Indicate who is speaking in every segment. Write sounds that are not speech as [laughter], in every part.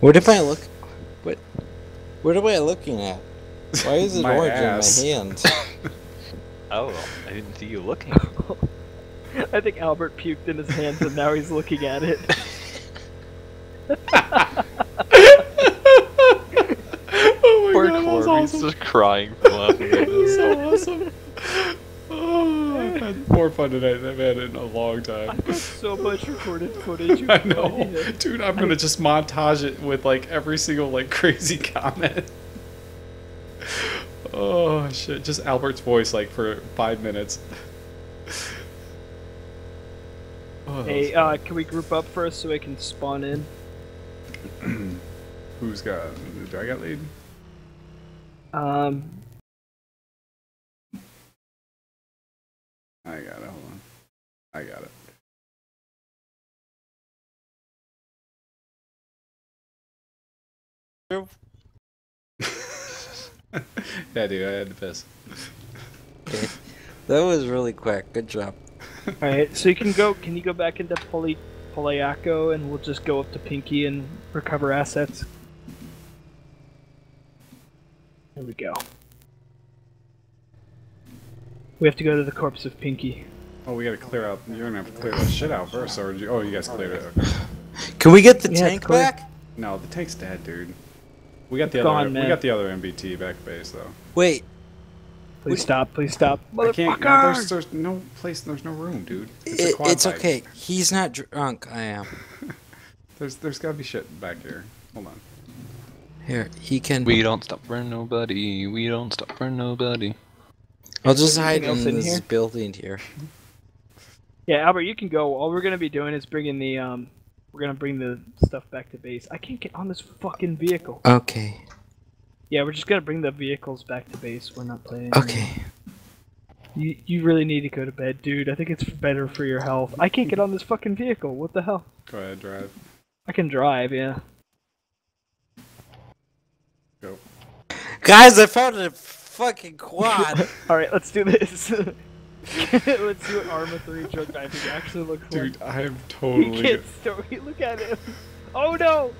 Speaker 1: What am I look? What? What am I looking at? Why is it [laughs] orange
Speaker 2: ass.
Speaker 1: in my hand? [laughs]
Speaker 3: Oh, I didn't see you looking. [laughs]
Speaker 4: I think Albert puked in his hands and now he's looking at it.
Speaker 2: oh my
Speaker 3: Poor
Speaker 2: god, that was
Speaker 3: Corby's
Speaker 2: awesome.
Speaker 3: just crying from laughing at
Speaker 2: That was
Speaker 3: this.
Speaker 2: so awesome. Oh, I've had more fun tonight than I've had in a long time.
Speaker 4: I've got so much recorded footage. [laughs]
Speaker 2: I know, dude. I'm gonna just montage it with like every single like crazy [laughs] comment. [laughs] Oh shit! Just Albert's voice like for five minutes. Oh,
Speaker 4: Hey, uh, can we group up first so I can spawn in? [clears throat]
Speaker 2: who's got? Do I got lead?
Speaker 4: Um,
Speaker 2: I got it. Hold on. I got it. [laughs] yeah, dude. I had to piss. Okay.
Speaker 1: that was really quick. Good job.
Speaker 4: alright, so you can go, can you go back into Poly, Poliakko and we'll just go up to Pinky and recover assets? There we go. We have to go to the corpse of Pinky.
Speaker 2: Oh, we gotta clear out. You're gonna have to clear that shit out first, or you, oh, you guys cleared it. Okay. [sighs]
Speaker 1: Can we get the
Speaker 4: Yeah,
Speaker 1: tank
Speaker 4: clear.
Speaker 1: back?
Speaker 2: No, the tank's dead, dude. We got the
Speaker 4: It's
Speaker 2: other.
Speaker 4: gone,
Speaker 2: we got the other MBT back base though.
Speaker 1: Wait,
Speaker 4: Please
Speaker 1: We-
Speaker 4: stop, please stop.
Speaker 2: I can't. no,
Speaker 4: Motherfucker!
Speaker 2: there's, there's no place. There's no room, dude. It's,
Speaker 1: it,
Speaker 2: quad
Speaker 1: it's okay. He's not drunk. I am. [laughs]
Speaker 2: There's there's gotta be shit back here. Hold on.
Speaker 1: Here, he can.
Speaker 3: We don't stop for nobody. We don't stop for nobody.
Speaker 1: I'll just hide in
Speaker 4: in
Speaker 1: this
Speaker 4: here?
Speaker 1: building here.
Speaker 4: Yeah, Albert, you can go. All we're gonna be doing is bringing the um, we're gonna bring the stuff back to base. I can't get on this fucking vehicle.
Speaker 1: Okay.
Speaker 4: Yeah, we're just gonna bring the vehicles back to base. We're not playing. anymore.
Speaker 1: Okay.
Speaker 4: You you really need to go to bed, dude. I think it's better for your health. I can't get on this fucking vehicle. What the hell?
Speaker 2: Go ahead, drive.
Speaker 4: I can drive, yeah.
Speaker 2: Go.
Speaker 1: Guys, I found a fucking quad. [laughs]
Speaker 4: All right, let's do this. [laughs] let's do what Arma three truck driving actually looks
Speaker 2: Dude, I am
Speaker 4: like. He
Speaker 2: totally.
Speaker 4: can't story. Look at him. Oh no!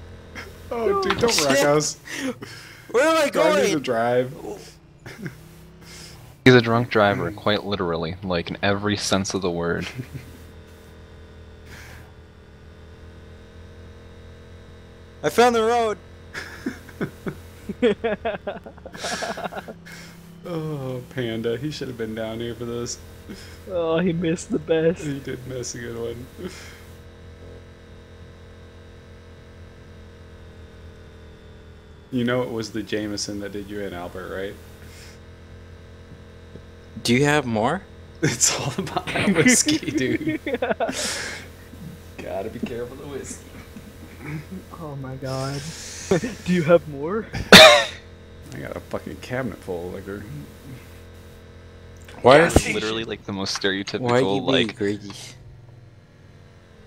Speaker 2: Oh, dude, don't wreck us.
Speaker 1: Where am I
Speaker 2: Do I need to
Speaker 1: going?
Speaker 2: drive? [laughs]
Speaker 3: He's a drunk driver, quite literally, like in every sense of the word.
Speaker 1: I found the road. [laughs]
Speaker 2: Oh, Panda, he should have been down here for this.
Speaker 4: oh, he missed the best.
Speaker 2: He did miss a good one. You know it was the Jameson that did you in, Albert, right?
Speaker 1: Do you have more? [laughs]
Speaker 2: It's all about that whiskey, [laughs] dude. Gotta be careful of whiskey.
Speaker 4: Oh my god. [laughs] Do you have more?
Speaker 2: I got a fucking cabinet full of liquor.
Speaker 1: Why?
Speaker 3: It's literally like the most
Speaker 1: Why
Speaker 3: stereotypical,
Speaker 1: you be
Speaker 3: like,
Speaker 1: greedy?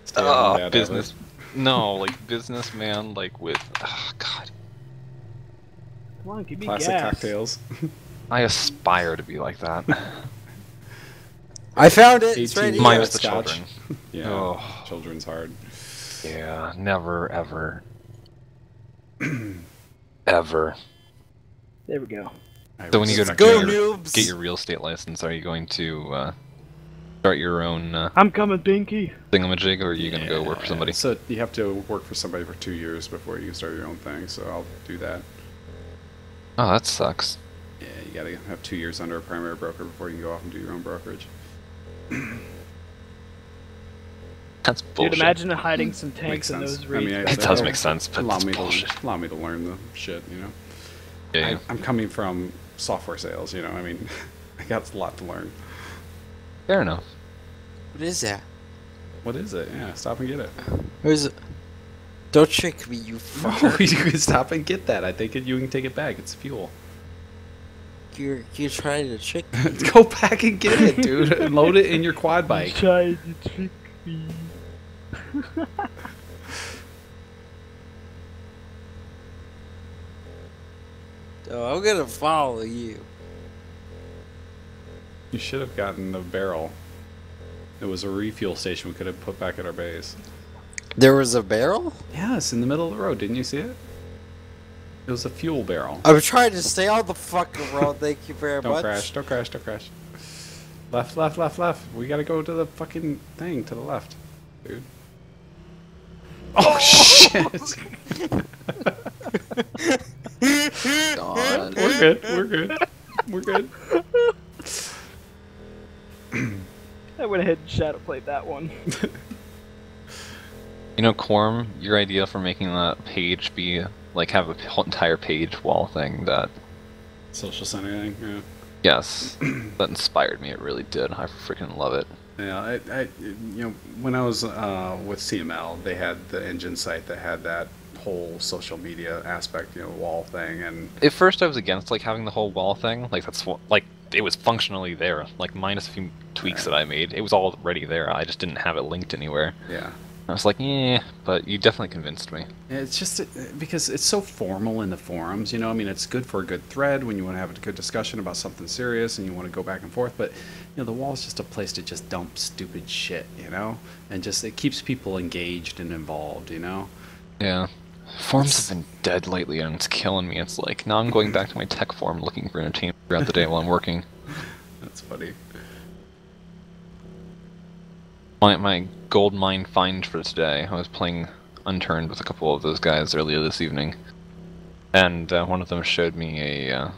Speaker 2: Stay on
Speaker 3: uh, business. No, like businessman, like with, oh god.
Speaker 4: Come on, give me
Speaker 2: Classic
Speaker 4: gas.
Speaker 2: cocktails.
Speaker 3: I aspire to be like that. [laughs]
Speaker 1: I found it. It's
Speaker 2: 18
Speaker 1: right here.
Speaker 3: Minus the
Speaker 2: Scotch.
Speaker 3: children. [laughs]
Speaker 2: Yeah,
Speaker 3: Oh.
Speaker 2: children's hard.
Speaker 3: Yeah, never, ever. [clears throat] ever.
Speaker 4: There we go.
Speaker 3: So when you go to
Speaker 1: Go,
Speaker 2: that.
Speaker 3: your-
Speaker 1: noobs.
Speaker 3: Get your real estate license. Are you going to uh, start your own uh,
Speaker 4: I'm coming, Pinky.
Speaker 3: thingamajig, or are you gonna go work for somebody?
Speaker 2: So you have to work for somebody for two years before you can start your own thing. So I'll do that.
Speaker 3: Oh, that sucks.
Speaker 2: Yeah, you gotta have two years under a primary broker before you can go off and do your own brokerage. [clears throat]
Speaker 3: That's bullshit.
Speaker 4: Dude, imagine hiding mm.
Speaker 2: some
Speaker 4: tanks in
Speaker 2: sense.
Speaker 4: those
Speaker 2: I mean, I-
Speaker 3: It does make sense, but
Speaker 2: allow me
Speaker 3: bullshit.
Speaker 2: to allow me to learn the shit. You know,
Speaker 3: Yeah, yeah.
Speaker 2: I, I'm coming from software sales. You know, I mean, [laughs] I got a lot to learn.
Speaker 3: Fair enough.
Speaker 1: What is that?
Speaker 2: What is it? Yeah, stop and get it.
Speaker 1: Where's it? Don't trick me, you [laughs]
Speaker 2: No,
Speaker 1: fucker.
Speaker 2: you can stop and get that. I think it, you can take it back. It's fuel.
Speaker 1: You're you're trying to trick [laughs] me.
Speaker 2: Go back and get it, dude. and load it in your quad bike.
Speaker 4: Tried to trick me. [laughs]
Speaker 1: Oh, I'm gonna follow you.
Speaker 2: You should have gotten the barrel. It was a refuel station we could have put back at our base.
Speaker 1: There was a barrel?
Speaker 2: Yes, in the middle of the road. Didn't you see it? It was a fuel barrel.
Speaker 1: I'm trying to stay on the fucking road, [laughs] thank you very much.
Speaker 2: Don't crash, don't crash, don't crash. Left, left, left, left. We gotta go to the fucking thing to the left, dude. Oh [laughs] shit!
Speaker 3: God.
Speaker 2: we're good, we're good, we're good.
Speaker 4: I went ahead and shadow played that one.
Speaker 3: You know, Quorum, your idea for making that page be like have a whole entire page wall thing that
Speaker 2: Social center thing, yeah.
Speaker 3: yes, [clears throat] that inspired me. It really did. I freaking love it.
Speaker 2: Yeah, I, I, you know, when I was uh, with CML, they had the engine site that had that whole social media aspect, you know, wall thing, and
Speaker 3: At first, I was against like having the whole wall thing. Like that's like it was functionally there. Like minus a few tweaks that I made, it was already there. I just didn't have it linked anywhere.
Speaker 2: yeah.
Speaker 3: I was like, yeah, but you definitely convinced me.
Speaker 2: It's just uh, because it's so formal in the forums, you know. I mean, it's good for a good thread when you want to have a good discussion about something serious and you want to go back and forth. But you know, the wall is just a place to just dump stupid shit, you know, and just it keeps people engaged and involved, you know.
Speaker 3: Yeah. Forums have been dead lately, and it's killing me. It's like now I'm going back to my tech forum looking for entertainment throughout the day while I'm working. [laughs]
Speaker 2: That's funny.
Speaker 3: My my gold mine find for today. I was playing Unturned with a couple of those guys earlier this evening, and uh, one of them showed me a uh,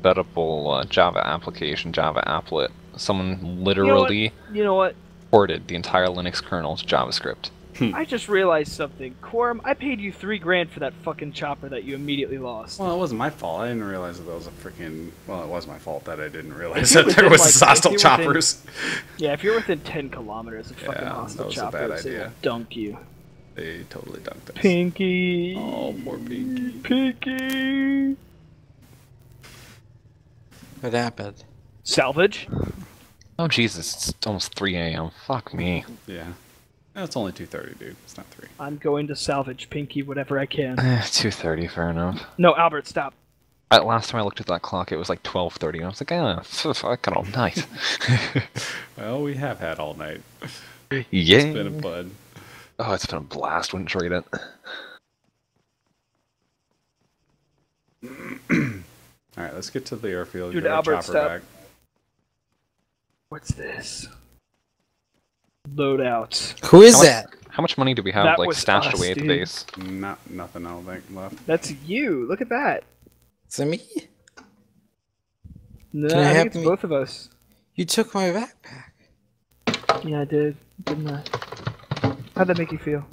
Speaker 3: bettable uh, Java application, Java applet. Someone literally
Speaker 4: You know what?
Speaker 3: ported the entire Linux kernel to JavaScript. Hmm.
Speaker 4: I just realized something. Quorum, I paid you three grand for that fucking chopper that you immediately lost.
Speaker 2: Well, it wasn't my fault. I didn't realize that that was a freaking. Well, it was my fault that I didn't realize
Speaker 4: you're
Speaker 2: that there was
Speaker 4: like,
Speaker 2: hostile
Speaker 4: if you're within-
Speaker 2: choppers.
Speaker 4: Yeah, if you're within 10 kilometers of fucking
Speaker 2: Yeah,
Speaker 4: hostile
Speaker 2: that was a bad
Speaker 4: choppers, they
Speaker 2: idea.
Speaker 4: will dunk you.
Speaker 2: They totally dunked us.
Speaker 4: Pinky.
Speaker 2: Oh, poor Pinky.
Speaker 4: Pinky.
Speaker 1: What happened?
Speaker 4: Salvage?
Speaker 3: Oh Jesus! It's almost 3 a.m. Fuck me.
Speaker 2: Yeah. That's only 2:30, dude. It's not three.
Speaker 4: I'm going to salvage Pinky whatever I can.
Speaker 3: Eh, 2:30, fair enough.
Speaker 4: No, Albert, stop.
Speaker 3: Uh, last time I looked at that clock, it was like 12:30, and I was like, ah, pff, I got all night. [laughs]
Speaker 2: Well, we have had all night.
Speaker 3: yeah.
Speaker 2: It's been a bud.
Speaker 3: Oh, it's been a blast. Wouldn't trade it. [clears throat]
Speaker 2: All right, let's get to the airfield.
Speaker 4: Dude,
Speaker 2: get
Speaker 4: Albert,
Speaker 2: chopper
Speaker 4: stop.
Speaker 2: back.
Speaker 4: What's this? Loadouts.
Speaker 1: Who is
Speaker 3: How much-
Speaker 1: that?
Speaker 3: How much money do we have
Speaker 4: That
Speaker 3: like stashed
Speaker 4: us,
Speaker 3: away at the base?
Speaker 2: Not nothing. I don't think left.
Speaker 4: That's you. Look at that.
Speaker 1: Is it me?
Speaker 4: No,
Speaker 1: Can I
Speaker 4: I,
Speaker 1: have
Speaker 4: think it's
Speaker 1: me-
Speaker 4: both of us.
Speaker 1: You took my backpack.
Speaker 4: Yeah, I did. Didn't I? How'd that make you feel?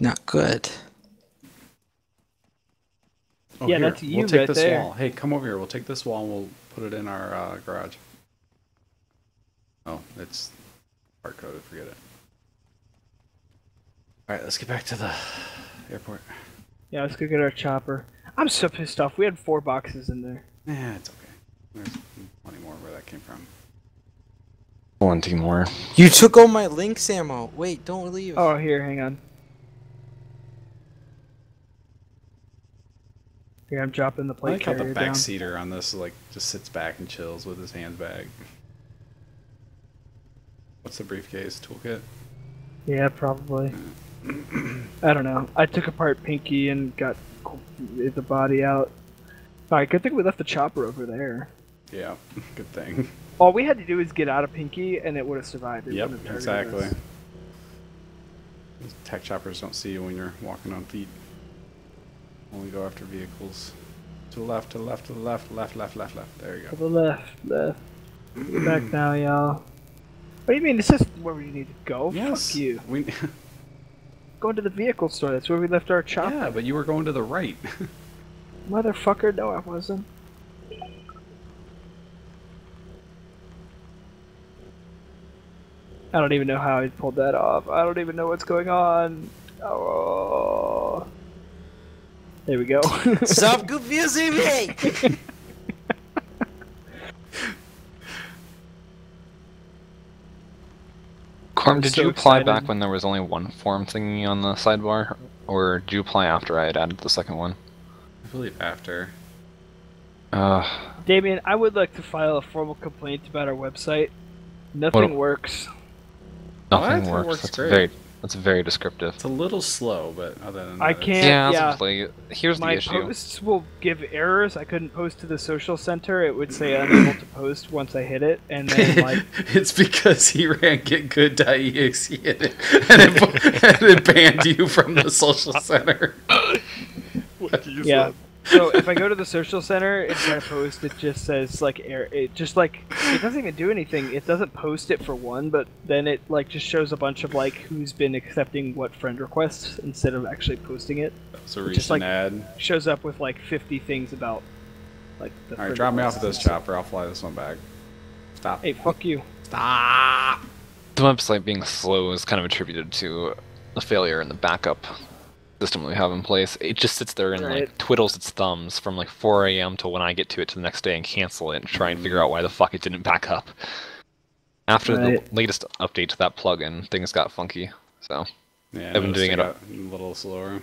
Speaker 1: Not good.
Speaker 2: Oh,
Speaker 4: Yeah,
Speaker 2: here,
Speaker 4: that's you
Speaker 2: We'll take
Speaker 4: right
Speaker 2: this
Speaker 4: there.
Speaker 2: wall. Hey, come over here. We'll take this wall and we'll put it in our uh, garage. Oh, it's hard coded. Forget it. All right, let's get back to the airport.
Speaker 4: Yeah, let's go get our chopper. I'm so pissed off. We had four boxes in there.
Speaker 2: Yeah, it's okay. There's plenty more where that came from.
Speaker 3: Plenty more.
Speaker 1: You took all my Lynx ammo. Wait, don't leave.
Speaker 4: Oh, here, hang on. Here, I'm dropping the
Speaker 2: I
Speaker 4: plate
Speaker 2: like how the
Speaker 4: carrier down.
Speaker 2: back seater on this like just sits back and chills with his handbag. What's the briefcase toolkit?
Speaker 4: Yeah, probably. [clears throat] I don't know. I took apart Pinky and got the body out. Alright, good thing we left the chopper over there.
Speaker 2: Yeah, [laughs] good thing.
Speaker 4: All we had to do is get out of Pinky and it would have survived. It
Speaker 2: yep,
Speaker 4: wouldn't have targeted
Speaker 2: exactly.
Speaker 4: us.
Speaker 2: Tech choppers don't see you when you're walking on feet. Only go after vehicles. To the left, to the left, to the left, left, left, left, left. There you go.
Speaker 4: To the left, left. Get back [clears throat] now, y'all. What do you mean? This is where we need to go.
Speaker 2: Yes.
Speaker 4: Fuck you.
Speaker 2: We, [laughs]
Speaker 4: Going to the vehicle store. That's where we left our chopper.
Speaker 2: yeah, but you were going to the right. [laughs]
Speaker 4: Motherfucker, no, I wasn't. I don't even know how I pulled that off. I don't even know what's going on. Oh. There we go.
Speaker 1: Stop confusing me!
Speaker 3: Quorum,
Speaker 4: I'm
Speaker 3: did
Speaker 4: so
Speaker 3: you apply back when there was only one form thingy on the sidebar, or did you apply after I had added the second one?
Speaker 2: I believe after.
Speaker 3: Uh,
Speaker 4: Damien, I would like to file a formal complaint about our website. Nothing
Speaker 3: What-
Speaker 4: works.
Speaker 3: nothing
Speaker 2: What? It
Speaker 3: works.
Speaker 2: works
Speaker 3: That's
Speaker 2: great.
Speaker 3: very That's very descriptive.
Speaker 2: It's a little slow, but other than that,
Speaker 4: I can't-
Speaker 3: Yeah,
Speaker 4: yeah.
Speaker 3: that's like, here's the
Speaker 4: My
Speaker 3: issue.
Speaker 4: posts will give errors. I couldn't post to the social center. It would say unable to post once I hit it, and then [laughs] like
Speaker 2: it's because he ran getgood.exe in it, and it, and it banned you from the social center. [laughs]
Speaker 4: yeah. So if I go to the social center and try to post, it just says like error. It just like it doesn't even do anything. It doesn't post it for one, but then it like just shows a bunch of like who's been accepting what friend requests instead of actually posting it.
Speaker 2: It's a
Speaker 4: Just
Speaker 2: recent
Speaker 4: like-
Speaker 2: ad.
Speaker 4: shows up with like 50 things about like the
Speaker 2: All right, drop me off at this chopper. I'll fly this one back. Stop.
Speaker 4: Hey, fuck you.
Speaker 2: Stop.
Speaker 3: The website being slow is kind of attributed to a failure in the backup system we have in place. It just sits there and like twiddles its thumbs from like 4 a.m. till when I get to it to the next day and cancel it and try and figure out why the fuck it didn't back up. After
Speaker 4: Right.
Speaker 3: the latest update to that plugin, things got funky. So
Speaker 2: Yeah,
Speaker 3: I've been doing it
Speaker 2: a little slower.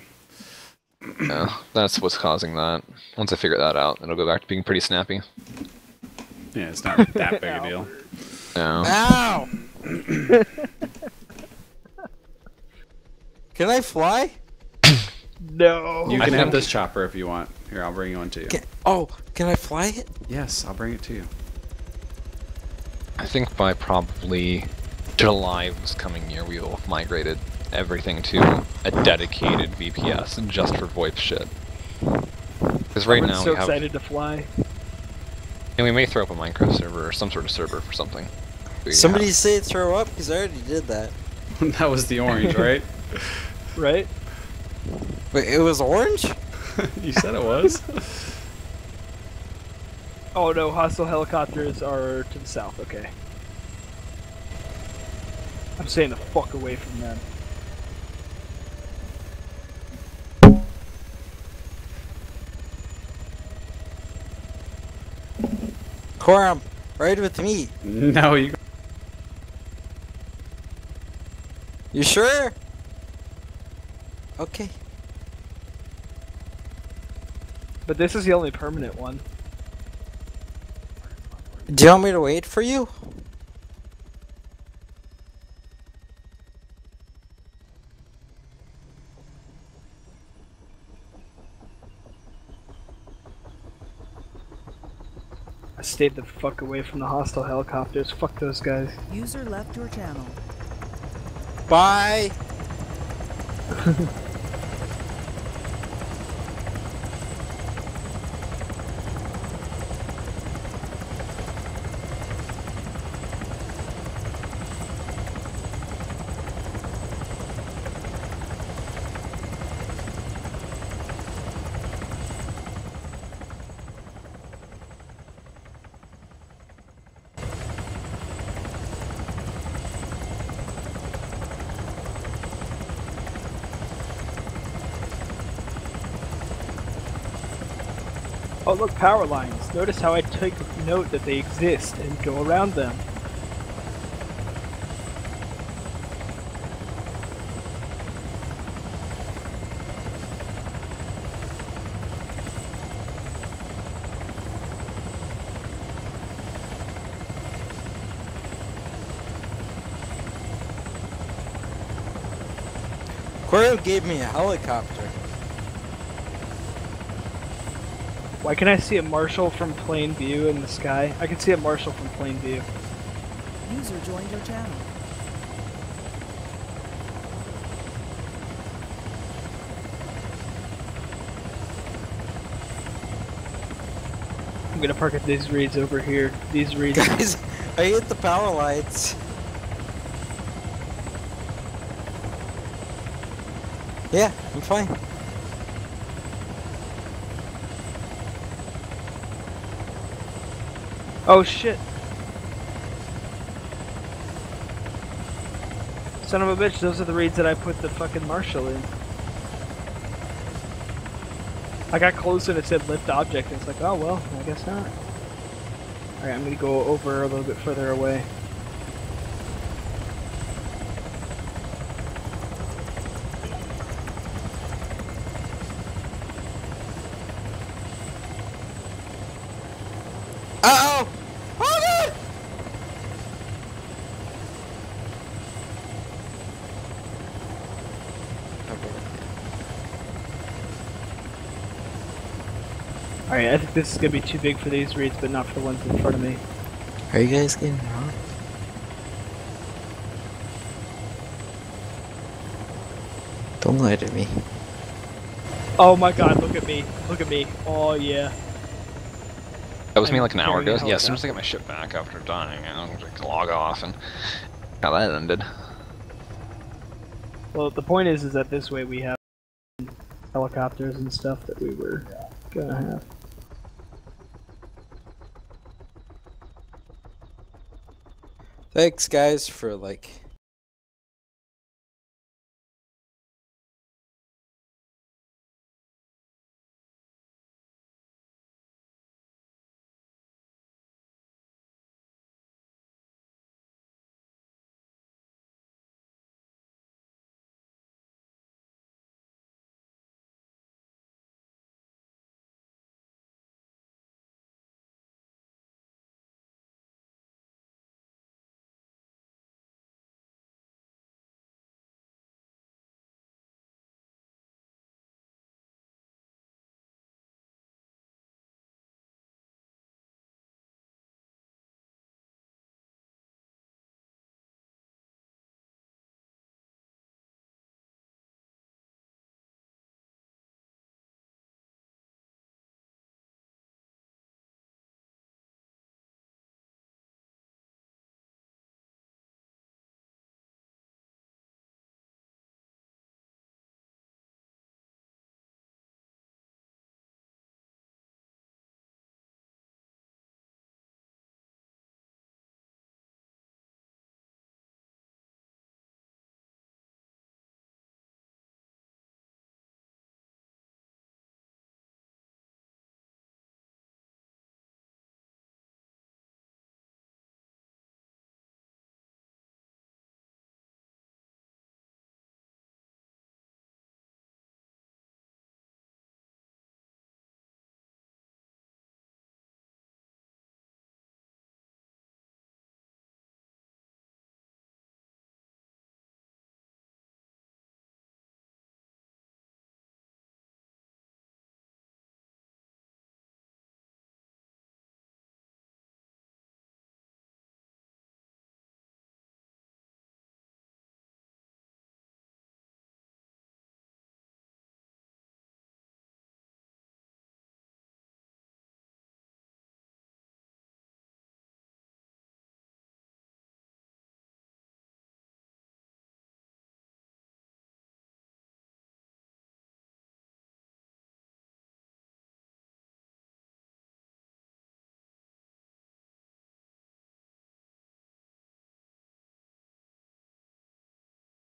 Speaker 3: yeah, that's what's causing that. Once I figure that out, it'll go back to being pretty snappy.
Speaker 2: Yeah, it's not that big a [laughs] deal.
Speaker 3: Yeah.
Speaker 1: Ow! [laughs] Can I fly?
Speaker 4: No.
Speaker 2: You can have this chopper if you want. Here, I'll bring you one to you.
Speaker 1: Can, oh, can I fly it?
Speaker 2: Yes, I'll bring it to you.
Speaker 3: I think by probably July of this coming year, we will have migrated everything to a dedicated VPS just for VoIP shit. Because right
Speaker 4: I'm
Speaker 3: now
Speaker 4: so
Speaker 3: we have,
Speaker 4: excited to fly.
Speaker 3: and we may throw up a Minecraft server or some sort of server for something. We
Speaker 1: Somebody
Speaker 3: have-
Speaker 1: say throw up because I already did that. [laughs]
Speaker 2: that was the orange, right? [laughs]
Speaker 4: Right?
Speaker 1: Wait, it was orange? [laughs]
Speaker 2: you said it was. [laughs]
Speaker 4: Oh no, hostile helicopters are to the south. Okay. I'm staying the fuck away from them.
Speaker 1: Quorum, ride with me. [laughs]
Speaker 2: no, you.
Speaker 1: You sure? Okay.
Speaker 4: But this is the only permanent one.
Speaker 1: Do you want me to wait for you?
Speaker 4: I stayed the fuck away from the hostile helicopters. Fuck those guys.
Speaker 5: User left your channel.
Speaker 1: Bye. [laughs]
Speaker 4: Oh look, power lines. Notice how I take note that they exist and go around them.
Speaker 1: Quorum gave me a helicopter.
Speaker 4: Why can I see a Marshall from plain view in the sky? I can see a Marshall from plain view.
Speaker 5: User joined your channel.
Speaker 4: I'm gonna park at these reeds over here. These reeds. [laughs]
Speaker 1: Guys, I hit the power lights. Yeah, I'm fine.
Speaker 4: Oh shit. Son of a bitch, those are the reeds that I put the fucking Marshall in. I got close and it said lift object, and it's like, oh well, I guess not. Alright, I'm gonna go over a little bit further away.
Speaker 1: Uh oh! Oh god!
Speaker 4: Alright, I think this is gonna be too big for these reeds, but not for the ones in front of me.
Speaker 1: Are you guys getting hot? Don't lie to me.
Speaker 4: Oh my god, look at me. Look at me. Oh yeah.
Speaker 3: That was me
Speaker 4: I'm
Speaker 3: like an hour ago. Yeah, as soon as I get my ship back after dying, I was like log off and how that ended.
Speaker 4: Well, the point is, is that this way we have helicopters and stuff that we were gonna have.
Speaker 1: Thanks, guys, for like